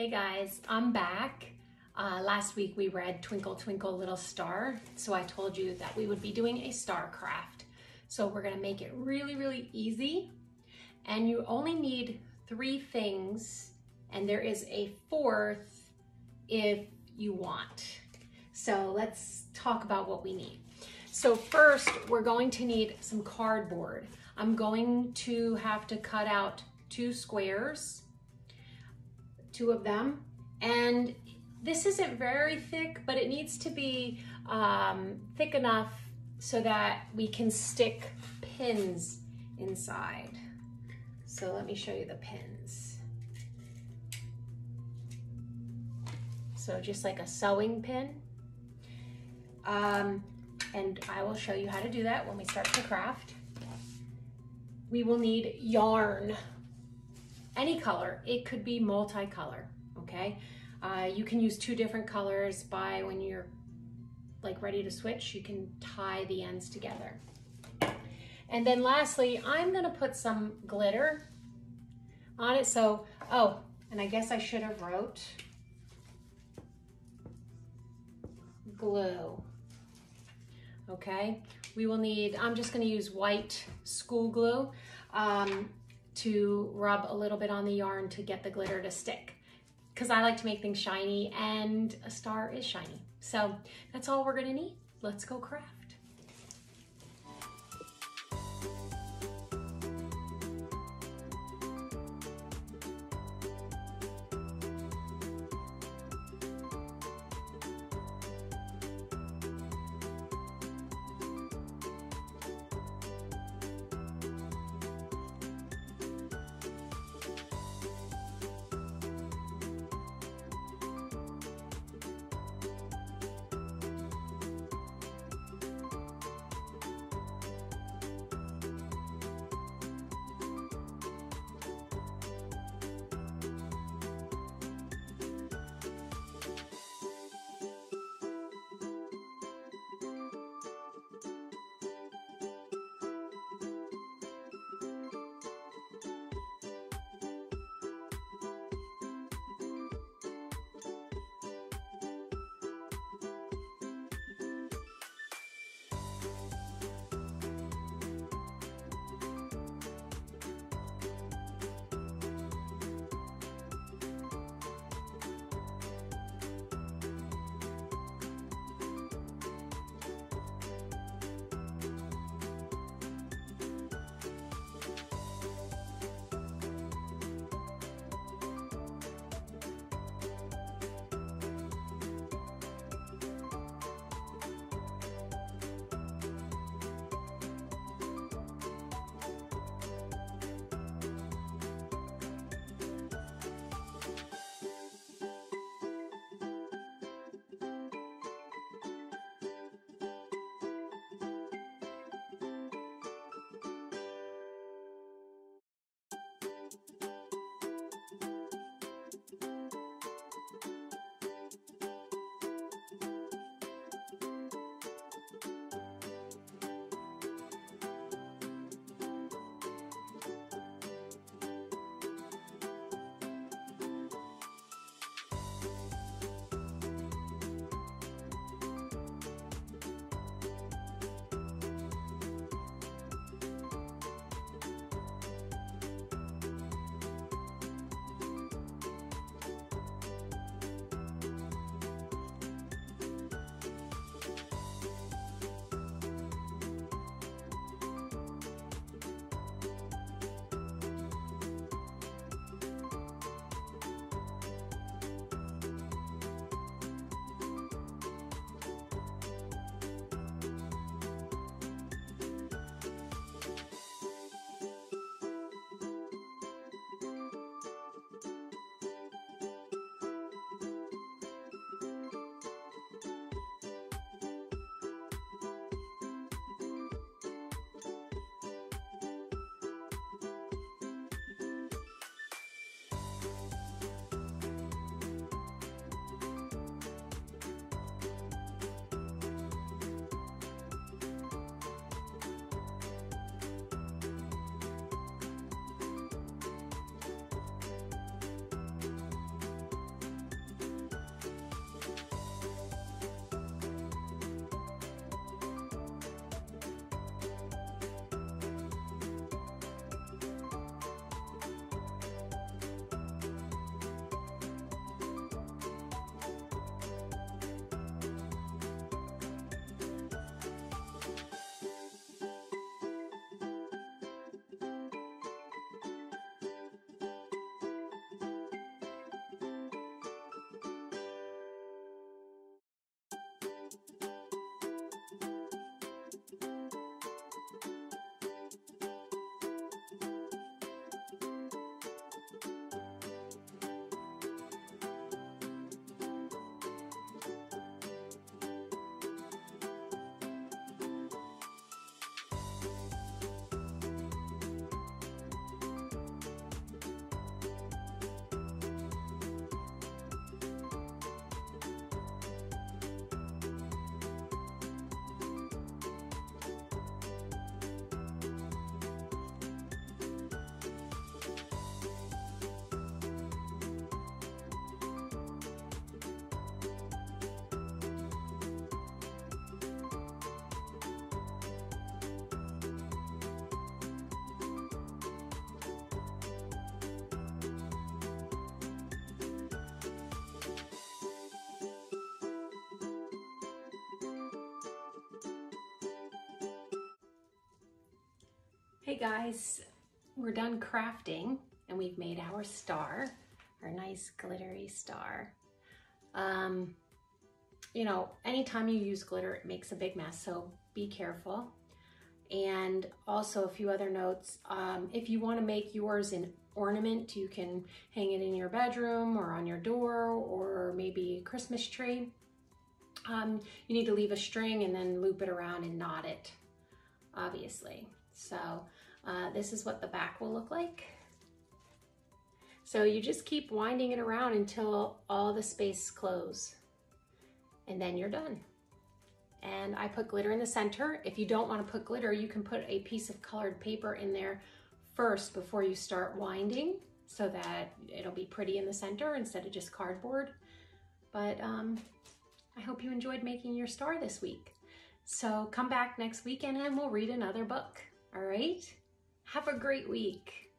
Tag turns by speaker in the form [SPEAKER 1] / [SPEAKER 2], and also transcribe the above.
[SPEAKER 1] Hey guys, I'm back. Uh, last week we read Twinkle Twinkle Little Star, so I told you that we would be doing a star craft. So we're gonna make it really, really easy. And you only need three things, and there is a fourth if you want. So let's talk about what we need. So first, we're going to need some cardboard. I'm going to have to cut out two squares, two of them, and this isn't very thick, but it needs to be um, thick enough so that we can stick pins inside. So let me show you the pins. So just like a sewing pin. Um, and I will show you how to do that when we start the craft. We will need yarn, any color. It could be multicolor, okay? Uh, you can use two different colors by when you're like ready to switch, you can tie the ends together. And then lastly, I'm gonna put some glitter on it. So, oh, and I guess I should have wrote glue. Okay, we will need, I'm just gonna use white school glue um, to rub a little bit on the yarn to get the glitter to stick because I like to make things shiny and a star is shiny. So that's all we're gonna need. Let's go craft. Hey guys, we're done crafting and we've made our star, our nice glittery star. Um, you know, anytime you use glitter, it makes a big mess, so be careful. And also a few other notes, um, if you wanna make yours an ornament, you can hang it in your bedroom or on your door or maybe a Christmas tree. Um, you need to leave a string and then loop it around and knot it, obviously. So uh, this is what the back will look like. So you just keep winding it around until all the space close and then you're done. And I put glitter in the center. If you don't wanna put glitter, you can put a piece of colored paper in there first before you start winding so that it'll be pretty in the center instead of just cardboard. But um, I hope you enjoyed making your star this week. So come back next weekend and we'll read another book, all right? Have a great week.